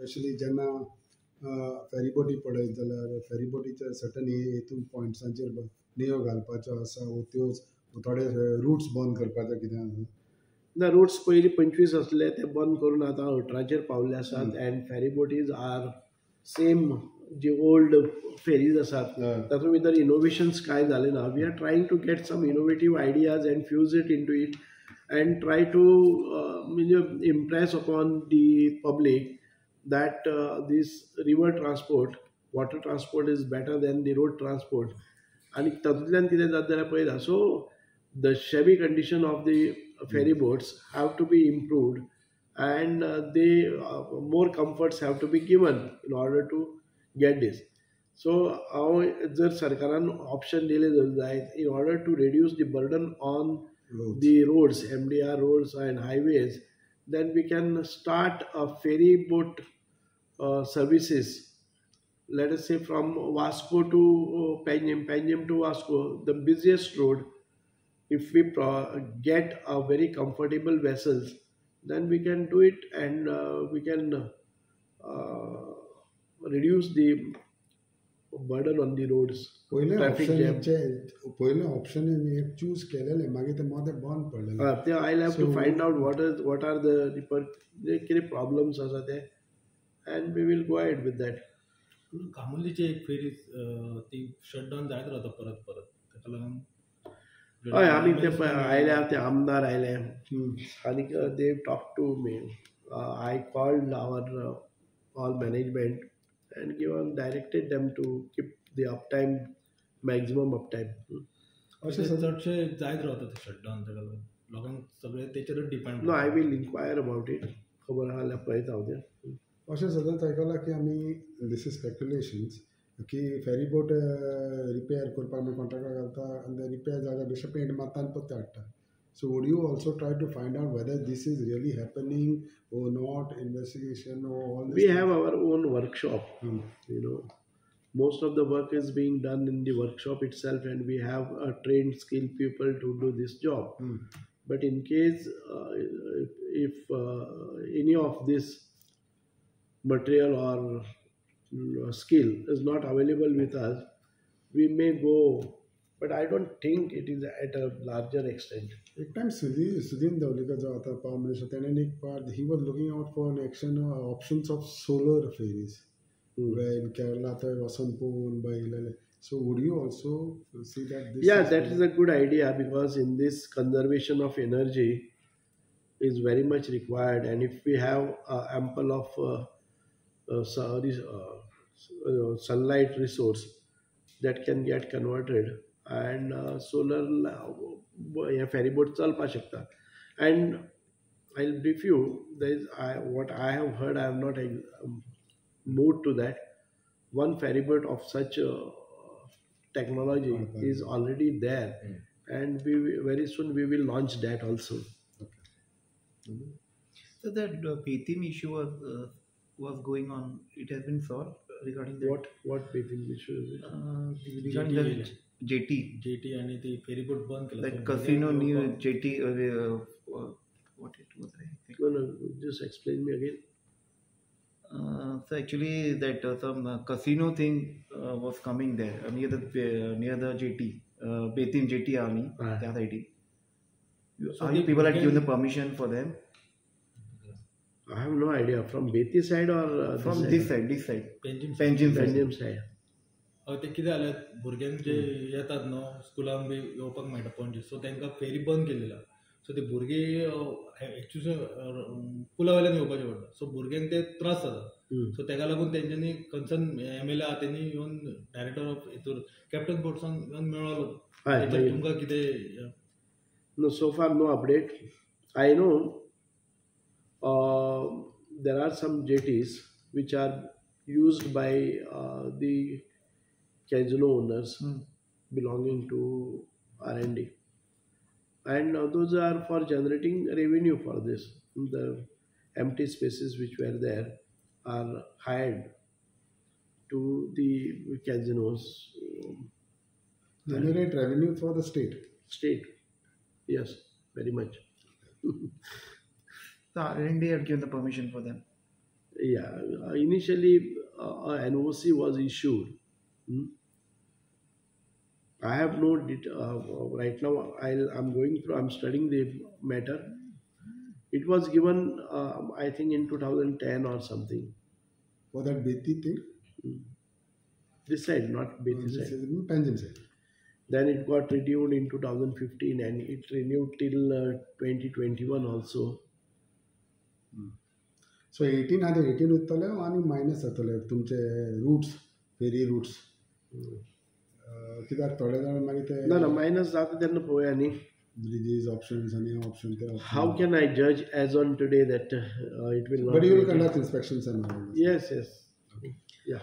Specially जेन्ना फेरीबोटी पळयत जाल्यार फेरीबोटीचे सर्टन हेतून पॉयंट्सांचेर नियो घालपाच्यो आसा वो त्यो थोडे रुट्स बंद करपाचे कितें ना रुट्स पयलीं पंचवीस असले ते बंद करून आतां अठराचेर पावल्ले आसात अँड फेरीबोटीज आर सेम जे ओल्ड फेरीज आसात तातूंत भितर इनोवेशन्स कांय जाले ना we are trying to get some innovative ideas and fuse it into it and try to म्हणजे impress upon the public that uh, this river transport, water transport is better than the road transport. आणि तातूंतल्यान कितें जाता जाल्यार पळयता so the शेबी condition of the fairy boats have to be improved and they more comforts have to be given in order to get these सो हांव जर सरकारान option दिले जर जाय in order to reduce the burden on the roads M D R roads and highways then we can start a ferry boat uh, services. Let us say from Vasco to uh, Panjim, Panjim to Vasco, the busiest road. If we get a very comfortable vessels, then we can do it and uh, we can uh, reduce the burden on the roads. पहिले ऑप्शनचे पहिले option एक choose केलेले मागीर ते मोदे बंद पडलेले ते I have to find out what is what are the कितें प्रॉब्लम्स आसा ते and we will go ahead with that कामोलीची एक फेरी ती शटडाऊन जायत राहता परत परत। ताका लागून हय आमी ते आयले ते आमदार आयले आनी they talk to me I called our all management and given directed them to keep the uptime maximum uptime. अशें चडशे जायत रावता ते शटडावन ताका लागून लोकांक सगळे तेचेरच depend no I will inquire about it खबर आहा जाल्यार पळयता हांव तें अशें सदांच आयकलां की आमी दीस इज स्पेक्युलेशन्स की फेरी बोट रिपेर करपाक आमी कॉन्ट्रॅक्टर घालता आनी रिपेर जाता बेश्टें पेंट मारता आनी पत्ते हाडटा So would you also try to find out whether this is really happening or not? Investigation or all this. We have our own workshop. Hmm. You know, most of the work is being done in the workshop itself, and we have a trained, skilled people to do this job. Hmm. But in case uh, if, uh, any of this material or uh, skill is not available with us, we may go but I don't think it is at a larger extent. At times, Sudin Dhavalikar Jawata, he was looking out for an uh, option of solar ferries. Hmm. Where in Kerala, Vasanpur, Mumbai, so would you also see that this Yeah, that is a good idea because in this conservation of energy is very much required and if we have uh, ample of uh, sunlight resource that can get converted, and solar hey ferryboat चलपाक शकता and I will brief you the is I what I have heard I have not moved to that. One ferry boat of such uh, technology okay. is already there, mm. and we very soon we will launch that also. Okay. Mm-hmm. So that uh, Betim issue was uh, was going on. It has been solved regarding that. What what Betim issue is it? Uh, regarding the jetty jetty आणि ते ferryboat बंद केलं. Like casino new jetty what it was just explain me again so actually that some casino thing was coming the near the near the jetty बेतीन jetty आम्ही त्या साईडी are you people had given the permission for them I have no idea from Betim side or from this side this side Panjim Panjim side हय ते कितें जालें भुरग्यांक जे येतात न्हू स्कुलान बी येवपाक मेळटा पणजे. सो तांकां फेरी बंद केलेली आहा सो ते भुरगीं एक्चुअली पुला वयल्यान येवपाचें पडटा सो भुरग्यांक ते त्रास जाता. सो ताका लागून तेंच्यांनी कन्सर्न एम एल ए आहा तेणी येवन डायरेक्टर ऑफ हितूर कॅप्टन बोर्ड्सांक येवन मेळलो. तुमकां कितें far no update. I know uh, there are some jetties which are used by uh, the casino owners Hmm. belonging to RND. And those are for generating revenue for this. The empty spaces which were there are hired to the casinos. generate revenue for the state. State. Yes, very much. so RND had given the permission for them Yeah, initially uh, an NOC was issued. Hmm? I have no det- uh, right now. I'll, I'm going through. I'm studying the matter. It was given, uh, I think, in 2010 or something. For that Beti thing, This side, not Bethi this side. is in Panjim side. Then it got renewed in 2015 and it renewed till uh, 2021 also. So eighteen आतां eighteen उत्तले आनी minus जातले तुमचे roots फेरी roots कित्याक थोडे जाण मागीर ते ना ना मायनस जाता तेन्ना पळोवया न्ही religious options and your options there options. how can i judge as on today that uh, it will not but you will conduct inspections and all yes yes okay. yeah